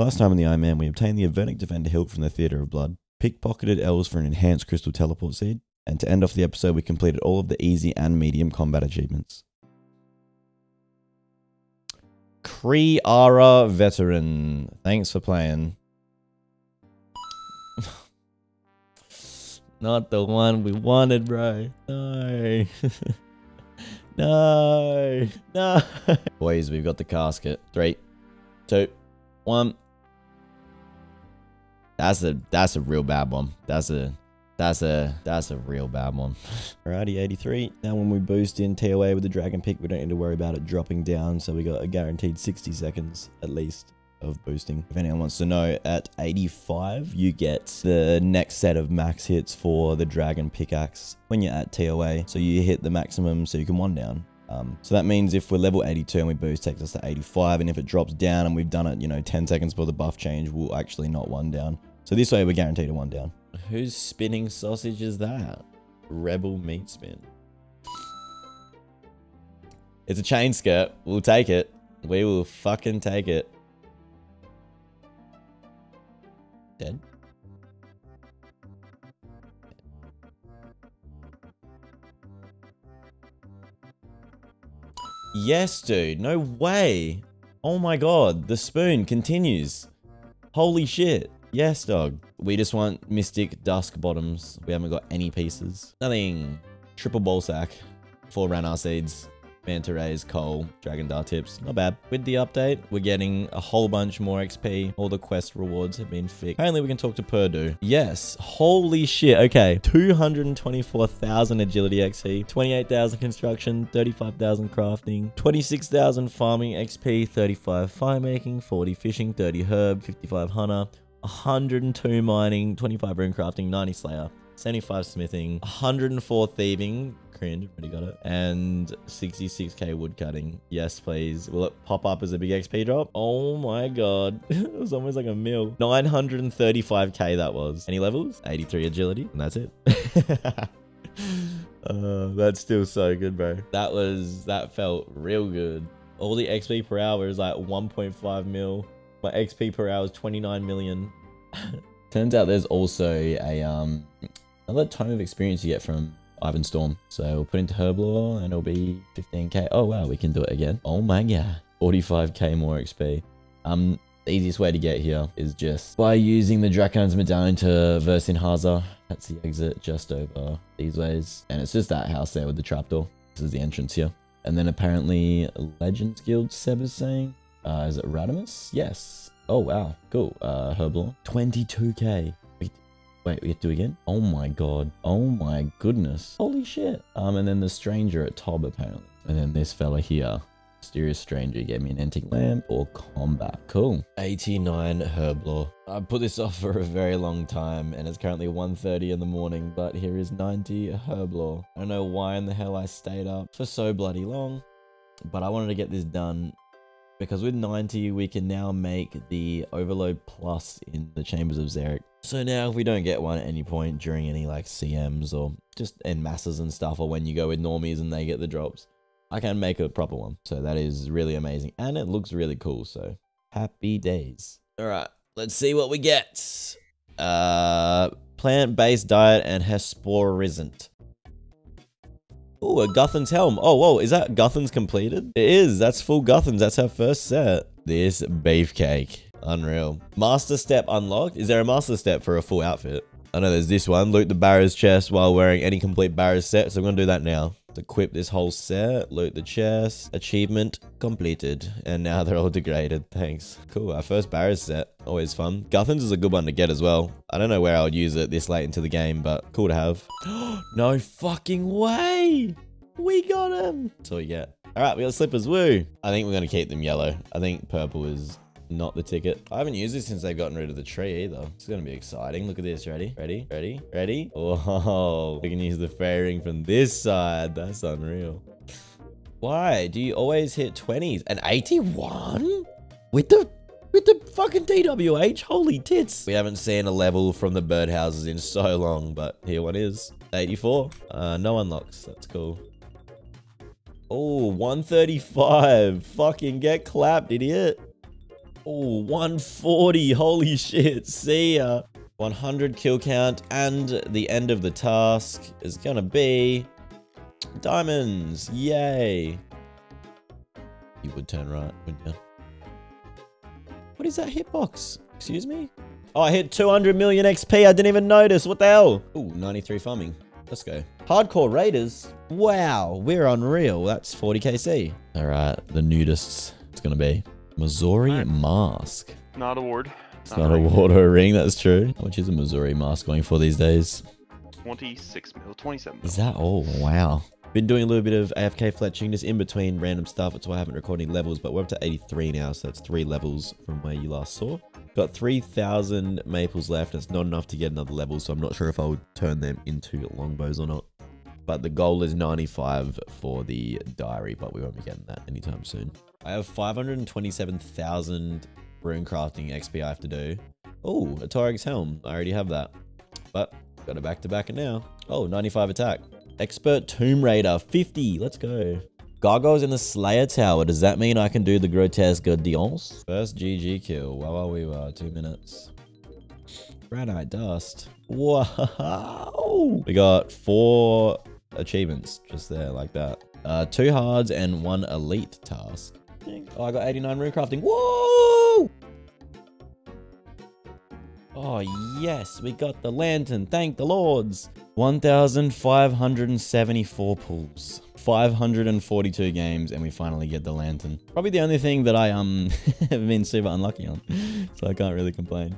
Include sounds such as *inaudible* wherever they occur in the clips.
Last time in the Iron Man, we obtained the Avernic Defender hilt from the Theatre of Blood, pickpocketed elves for an enhanced crystal teleport seed, and to end off the episode, we completed all of the easy and medium combat achievements. Kree'arra Veteran, thanks for playing. *laughs* Not the one we wanted, bro. No. *laughs* no. No. *laughs* Boys, we've got the casket. Three, two, one. That's a that's a real bad one. That's a that's a that's a real bad one. Alrighty, 83. Now when we boost in TOA with the Dragon Pick, we don't need to worry about it dropping down. So we got a guaranteed 60 seconds at least of boosting. If anyone wants to know, at 85, you get the next set of max hits for the Dragon Pickaxe when you're at TOA. So you hit the maximum so you can one down. Um, so that means if we're level 82 and we boost, takes us to 85. And if it drops down and we've done it, you know, 10 seconds before the buff change, we'll actually not one down. So this way we're guaranteed a one down. Whose spinning sausage is that? Rebel meat spin. It's a chain skirt. We'll take it. We will fucking take it. Dead? Yes, dude. No way. Oh my god. The spoon continues. Holy shit. Yes, dog. We just want Mystic Dusk Bottoms. We haven't got any pieces. Nothing. Triple Ball Sack. Four Ranarr Seeds. Manta Rays, Coal, Dragon Dart Tips. Not bad. With the update, we're getting a whole bunch more XP. All the quest rewards have been fixed. Apparently, we can talk to Perdu. Yes. Holy shit. Okay. 224,000 agility XP, 28,000 construction, 35,000 crafting, 26,000 farming XP, 35 fire making, 40 fishing, 30 herb, 55 hunter, 102 mining, 25 rune crafting, 90 slayer, 75 smithing, 104 thieving, cringe, already got it, and 66k wood cutting. Yes, please. Will it pop up as a big XP drop? Oh my god. *laughs* it was almost like a mill. 935k that was. Any levels? 83 agility, and that's it. *laughs* uh, that's still so good, bro. That was, that felt real good. All the XP per hour is like 1.5 mil. My XP per hour is 29 million. *laughs* Turns out there's also a um another tome of experience you get from Ivan Strom. So we'll put into Herblore and it'll be 15k. Oh wow, we can do it again. Oh my god. 45k more XP. Um the easiest way to get here is just by using the Drakan's Medallion to Ver Sinhaza. That's the exit just over these ways. And it's just that house there with the trapdoor. This is the entrance here. And then apparently Legends Guild Seb is saying uh, is it Radimus? Yes. Oh, wow. Cool. Uh, Herblore. 22k. Wait, wait, we have to do again? Oh my god. Oh my goodness. Holy shit. Um, and then the stranger at Tob, apparently. And then this fella here. Mysterious stranger gave me an antique lamp or combat. Cool. 89 Herblore. I put this *laughs* off for a very long time and it's currently 1.30 in the morning, but here is 90 Herblore. I don't know why in the hell I stayed up for so bloody long, but I wanted to get this done because with 90 we can now make the overload plus in the chambers of Xeric. So now if we don't get one at any point during any like CMs or just in masses and stuff or when you go with normies and they get the drops, I can make a proper one. So that is really amazing and it looks really cool. So happy days. All right, let's see what we get. Uh, plant-based diet and Hesporisn't. Oh, a Guthan's helm. Oh, whoa, is that Guthan's completed? It is. That's full Guthan's. That's our first set. This beefcake. Unreal. Master step unlocked. Is there a master step for a full outfit? I know there's this one. Loot the Barrows chest while wearing any complete Barrows set. So I'm going to do that now. Equip this whole set. Loot the chest. Achievement completed. And now they're all degraded. Thanks. Cool. Our first Barrows set. Always fun. Guthan's is a good one to get as well. I don't know where I would use it this late into the game, but cool to have. *gasps* no fucking way. We got him. All we get. All right, we got slippers. Woo. I think we're to keep them yellow. I think purple is not the ticket. I haven't used this since they've gotten rid of the tree either. It's gonna be exciting. Look at this. Ready? Ready? Ready? Ready? Oh, *laughs* we can use the fairing from this side. That's unreal. Why do you always hit 20s? An 81? With the with the fucking DWH? Holy tits. We haven't seen a level from the birdhouses in so long, but here one is. 84. Uh, no unlocks. That's cool. Oh, 135. Fucking get clapped, idiot. Oh, 140. Holy shit. See ya. 100 kill count. And the end of the task is to be diamonds. Yay. You would turn right, wouldn't you? What is that hitbox? Excuse me? Oh, I hit 200 million XP. I didn't even notice. What the hell? Ooh, 93 farming. Let's go. Hardcore Raiders. Wow, we're unreal. That's 40 KC. All right, the nudists. It's going to be Masori Right. mask. Not a ward. It's not a ward water ring, that's true. How much is a Masori mask going for these days? 26 mil, 27 mil. Is that all? Wow. Been doing a little bit of AFK fletching just in between random stuff. That's why I haven't recorded any levels, but we're up to 83 now, so that's three levels from where you last saw. Got 3,000 maples left. It's not enough to get another level, so I'm not sure if I'll turn them into longbows or not. But the goal is 95 for the diary, but we won't be getting that anytime soon. I have 527,000 rune crafting XP I have to do. Oh, a Torag's helm. I already have that. But got to back to back it now. Oh, 95 attack. Expert Tomb Raider, 50. Let's go. Gargoyles in the Slayer Tower. Does that mean I can do the Grotesque Guardians? First GG kill. Wow, wow, we were. Two minutes. Granite Dust. Wow. We got four achievements just there, like that. Uh, two hards and one elite task. Oh, I got 89 rune crafting. Whoa! Oh, yes, we got the lantern. Thank the lords. 1,574 pulls. 542 games, and we finally get the lantern. Probably the only thing that I um *laughs* have been super unlucky on, *laughs* so I can't really complain.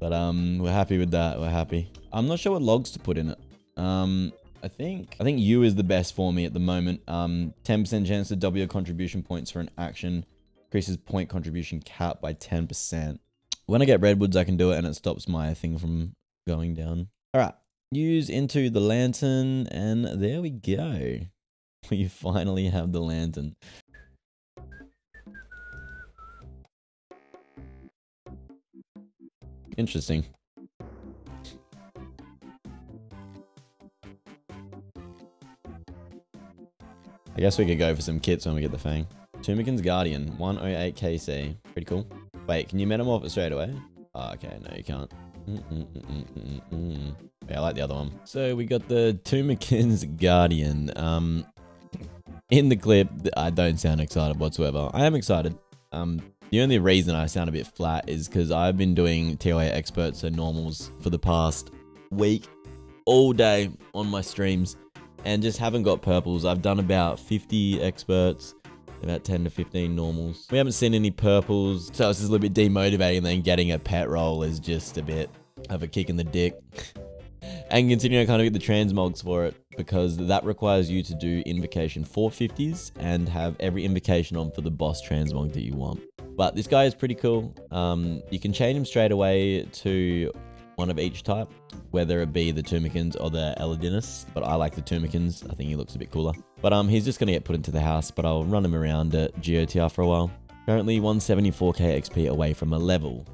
But um, we're happy with that. We're happy. I'm not sure what logs to put in it. Um, I think I think U is the best for me at the moment. Um, 10% chance to double your contribution points for an action. Increases point contribution cap by 10%. When I get redwoods, I can do it and it stops my thing from going down. All right. Use into the lantern and there we go. *laughs* We finally have the lantern. Interesting. I guess we could go for some kits when we get the Fang. Tumeken's Guardian, 108 KC. Pretty cool. Wait, can you metamorph it straight away? Oh, okay, no, you can't. Mm -mm -mm -mm -mm -mm. Yeah, I like the other one. So we got the Tumeken's Guardian. Um, in the clip, I don't sound excited whatsoever. I am excited. Um, the only reason I sound a bit flat is because I've been doing TOA experts and normals for the past week, all day on my streams, and just haven't got purples. I've done about 50 experts, about 10 to 15 normals. We haven't seen any purples, so it's just a little bit demotivating. Then getting a pet roll is just a bit of a kick in the dick. *laughs* and continuing, I kind of get the transmogs for it because that requires you to do invocation 450s and have every invocation on for the boss transmog that you want. But this guy is pretty cool. Um, you can change him straight away to one of each type, whether it be the Tumekens or the Elidinis. But I like the Tumekens. I think he looks a bit cooler. But um, he's just going to get put into the house, but I'll run him around at GOTR for a while. Currently 174k XP away from a level.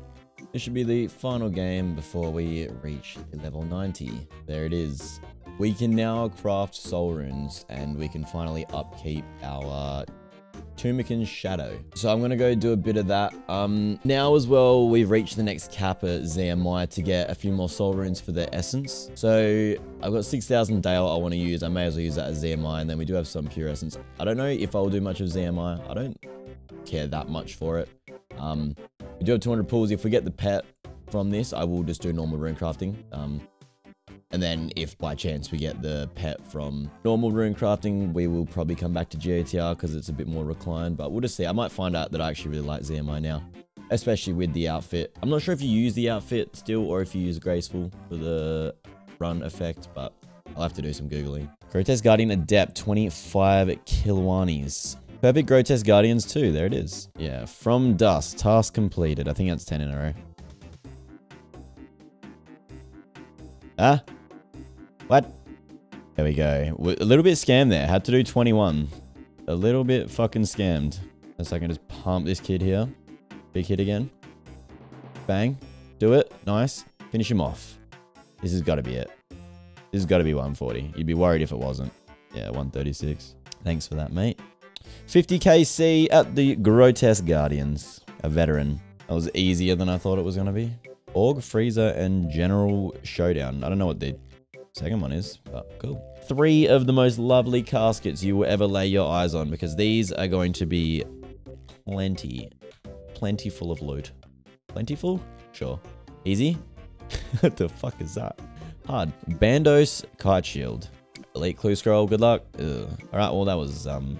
This should be the final game before we reach level 90. There it is. We can now craft soul runes and we can finally upkeep our Tumeken's Shadow. So I'm going to go do a bit of that. Um, now as well, we've reached the next cap at ZMI to get a few more soul runes for the essence. So I've got 6,000 Dale I want to use. I may as well use that as ZMI. And then we do have some pure essence. I don't know if I'll do much of ZMI. I don't care that much for it. Um, we do have 200 pulls. If we get the pet from this, I will just do normal rune crafting. Um, and then if by chance we get the pet from normal rune crafting, we will probably come back to GOTR because it's a bit more reclined. But we'll just see. I might find out that I actually really like ZMI now, especially with the outfit. I'm not sure if you use the outfit still or if you use Graceful for the run effect, but I'll have to do some Googling. Grotesque Guardian Adept, 25 Kilwanis. Perfect Grotesque Guardians too. There it is. Yeah, from Dust. Task completed. I think that's 10 in a row. Ah? What? There we go. A little bit scammed there. Had to do 21. A little bit fucking scammed. A second, just pump this kid here. Big hit again. Bang. Do it. Nice. Finish him off. This has got to be it. This has got to be 140. You'd be worried if it wasn't. Yeah, 136. Thanks for that, mate. 50kc at the Grotesque Guardians. a veteran. That was easier than I thought it was going to be. Ourg, Freezer, and General Showdown. I don't know what the second one is, but cool. Three of the most lovely caskets you will ever lay your eyes on because these are going to be plenty, plenty full of loot. Plentiful? Sure. Easy? *laughs* what the fuck is that? Hard. Bandos Kite Shield. Elite Clue Scroll, good luck. Ugh. Alright, well that was um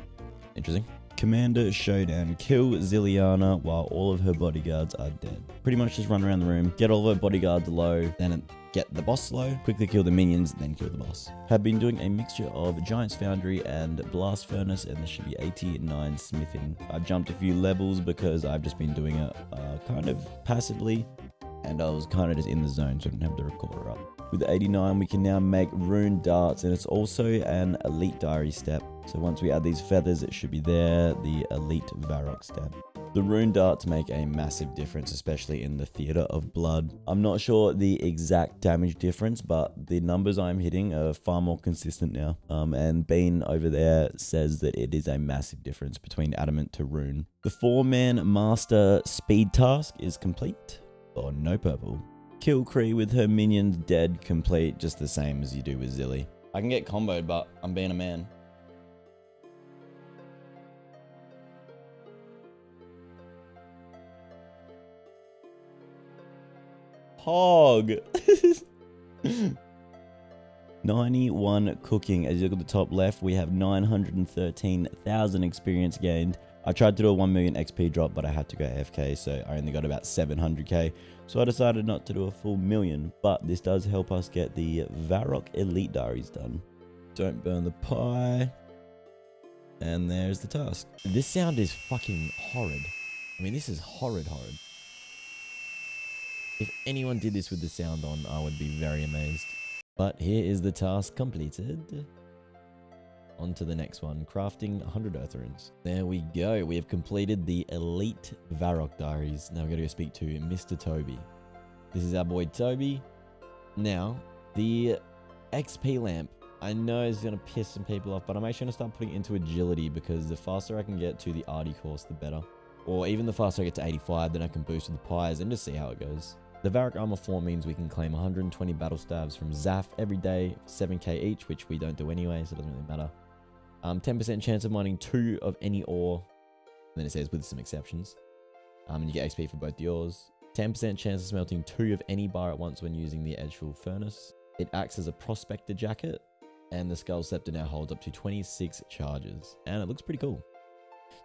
interesting. Commander Showdown. Kill Zilyana while all of her bodyguards are dead. Pretty much just run around the room, get all of her bodyguards low, then get the boss low, quickly kill the minions, then kill the boss. Have been doing a mixture of Giant's Foundry and Blast Furnace, and there should be 89 smithing. I've jumped a few levels because I've just been doing it uh, kind of passively, and I was kind of just in the zone, so I didn't have the recorder up. With 89, we can now make rune darts, and it's also an elite diary step. So once we add these feathers, it should be there, the elite Varrock step. The rune darts make a massive difference, especially in the theater of blood. I'm not sure the exact damage difference, but the numbers I'm hitting are far more consistent now. Um, and Bean over there says that it is a massive difference between adamant to rune. The four-man master speed task is complete. Or no purple. Kill Kree with her minions dead complete, just the same as you do with Zilly. I can get comboed, but I'm being a man. Hog! *laughs* 91 cooking. As you look at the top left, we have 913,000 experience gained. I tried to do a 1 million XP drop, but I had to go AFK, so I only got about 700k. So I decided not to do a full million, but this does help us get the Varrock Elite Diaries done. Don't burn the pie. And there's the task. This sound is fucking horrid. I mean, this is horrid, horrid. If anyone did this with the sound on, I would be very amazed. But here is the task completed. On to the next one, crafting 100 earth runes. There we go. We have completed the Elite Varrock Diaries. Now we're going to go speak to Mr. Toby. This is our boy Toby. Now, the XP lamp. I know it's going to piss some people off, but I'm actually going to start putting into agility because the faster I can get to the Arty course, the better. Or even the faster I get to 85, then I can boost with the pies and just see how it goes. The Varrock Armor 4 means we can claim 120 battle stabs from Zaf every day, 7k each, which we don't do anyway, so it doesn't really matter. 10% um, chance of mining 2 of any ore, then it says with some exceptions. Um, and you get XP for both yours. 10% chance of smelting 2 of any bar at once when using the Edgeville Furnace. It acts as a Prospector Jacket, and the Skull Scepter now holds up to 26 charges, and it looks pretty cool.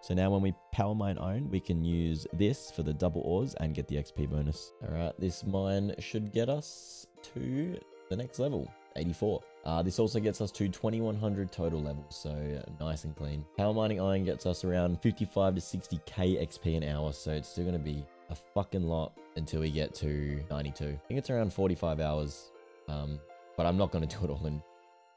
So now when we power mine iron, we can use this for the double ores and get the XP bonus. All right, this mine should get us to the next level, 84. Uh, this also gets us to 2100 total levels, so nice and clean. Power mining iron gets us around 55 to 60k XP an hour, so it's still going to be a fucking lot until we get to 92. I think it's around 45 hours, um, but I'm not going to do it all in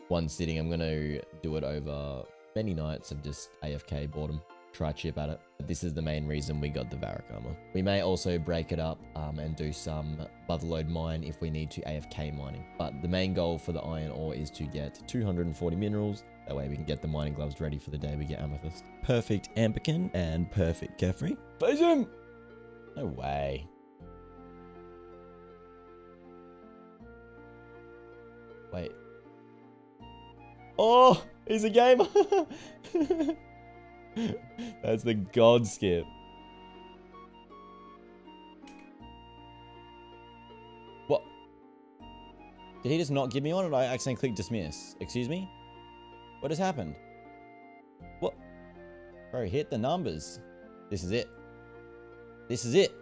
one sitting. I'm going to do it over many nights of just AFK boredom try chip at it. But this is the main reason we got the Varrock armor. We may also break it up um, and do some motherload mine if we need to AFK mining. But the main goal for the iron ore is to get 240 minerals. That way we can get the mining gloves ready for the day we get amethyst. Perfect Apmeken and perfect Kephri. Face him! No way. Wait. Oh, he's a gamer. *laughs* *laughs* That's the god skip. What? Did he just not give me one or did I accidentally click dismiss? Excuse me? What has happened? What? Bro, hit the numbers. This is it. This is it.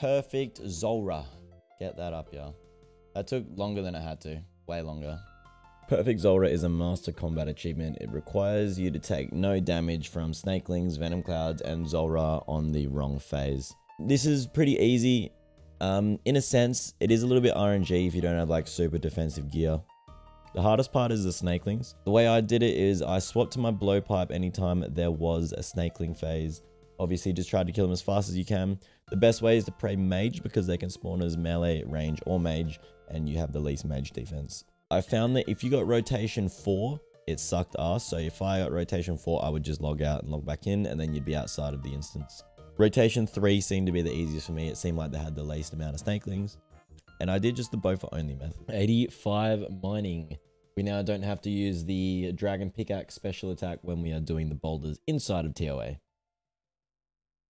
Perfect Zulrah. Get that up, y'all. That took longer than it had to. Way longer. Perfect Zulrah is a master combat achievement. It requires you to take no damage from Snakelings, Venom Clouds, and Zulrah on the wrong phase. This is pretty easy. Um, in a sense, it is a little bit RNG if you don't have like super defensive gear. The hardest part is the snakelings. The way I did it is I swapped to my blowpipe anytime there was a snakeling phase. Obviously, just try to kill them as fast as you can. The best way is to pray mage because they can spawn as melee, range, or mage, and you have the least mage defense. I found that if you got rotation 4, it sucked ass. So if I got rotation 4, I would just log out and log back in, and then you'd be outside of the instance. Rotation 3 seemed to be the easiest for me. It seemed like they had the least amount of snakelings. And I did just the bow for only method. 85 mining. We now don't have to use the dragon pickaxe special attack when we are doing the boulders inside of TOA.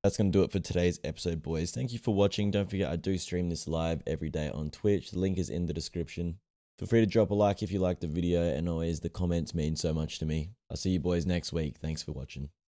That's going to do it for today's episode, boys. Thank you for watching. Don't forget, I do stream this live every day on Twitch. The link is in the description. Feel free to drop a like if you liked the video, and always the comments mean so much to me. I'll see you boys next week. Thanks for watching.